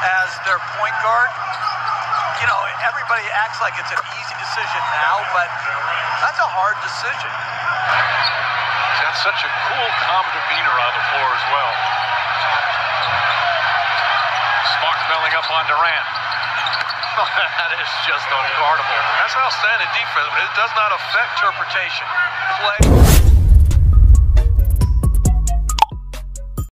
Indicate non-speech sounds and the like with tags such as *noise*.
as their point guard. You know, everybody acts like it's an easy decision now, but that's a hard decision. He's got such a cool, calm demeanor on the floor as well. Smart belling up on Durant. *laughs* that is just unguardable. That's outstanding defense. It does not affect interpretation. Play.